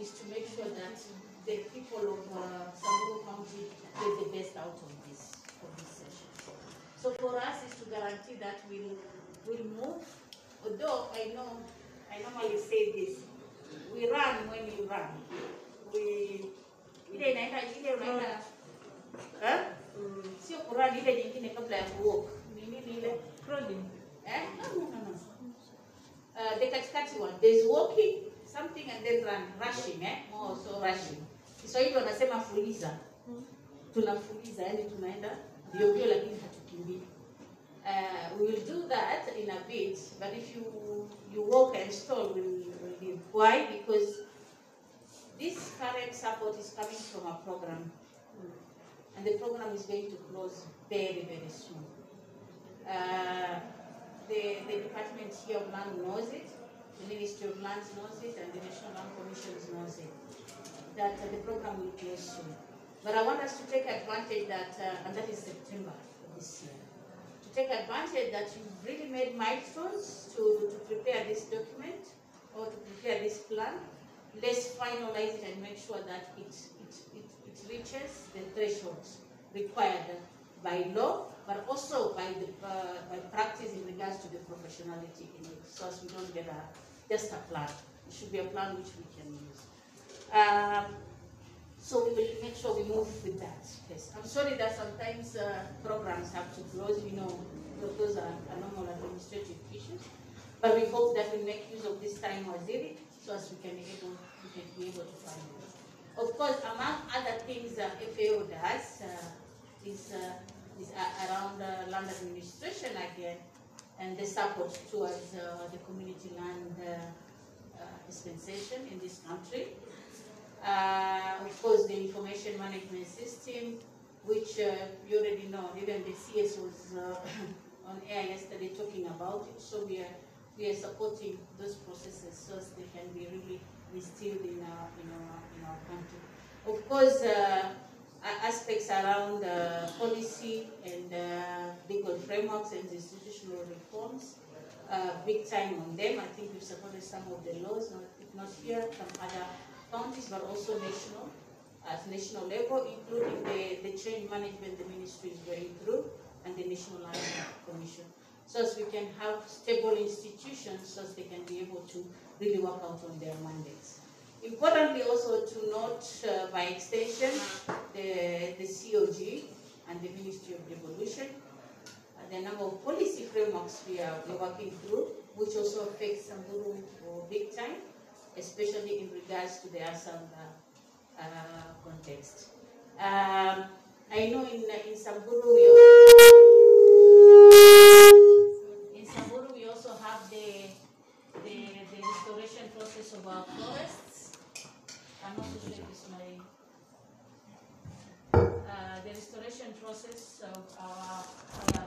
is to make sure that the people of uh, Samburu County get the best out of this, of this session. So for us is to guarantee that we'll, we'll move, although I know, I normally say this, we run when you run. We, ile inaenda, ile unaenda, eh? Sio kurun ile nyingine kabla ya kuwalk. Ni nini ile? Crawling. Eh? No, no, no, no. Uh, the katikati one, there's walking, something and then run, rushing, eh? More so rushing. Kiswahili wanasema fuliza. Tunafuliza, yani tunaenda mbio mbio lakini hatukimbii. Uh, we will do that in a bit, but if you you walk and stall, we'll, we'll leave. Why? Because this current support is coming from a program, and the program is going to close very, very soon. Uh, the, the department here of land knows it, the Ministry of Lands knows it, and the National Land Commission knows it, that uh, the program will close soon. But I want us to take advantage that, uh, and that is September this year, to take advantage that you've really made milestones to, to prepare this document or to prepare this plan. Let's finalize it and make sure that it, it, it, it reaches the thresholds required by law, but also by the uh, by practice in regards to the professionality in it, so as we don't get a just a plan. It should be a plan which we can use. Um, so we will make sure we move with that. Yes, I'm sorry that sometimes uh, programs have to close. You know, those are, are normal administrative issues, but we hope that we make use of this time waziri, so as we can be able we can be able to find it. Of course, among other things that FAO does uh, is, uh, is around uh, land administration again and the support towards uh, the community land uh, uh, dispensation in this country. Uh, of course, the information management system, which uh, you already know, even the CS was on air yesterday talking about it. So we are we are supporting those processes so they can be really instilled in our in our in our country. Of course, aspects around policy and legal frameworks and institutional reforms, uh, big time on them. I think we've supported some of the laws, not, not here, from other counties, but also national, at national level, including the, the change management the ministry is going through and the National Land Commission. So as we can have stable institutions, so as they can be able to really work out on their mandates. Importantly also to note uh, by extension, the, the COG and the Ministry of Devolution, uh, the number of policy frameworks we are working through, which also affects Samburu uh, big time, especially in regards to the ASAL uh, context. Um, I know in, in Samburu we also, in Samburu we also have the, the, the restoration process of our forests. I'm not so sure if it's my uh, the restoration process of our, our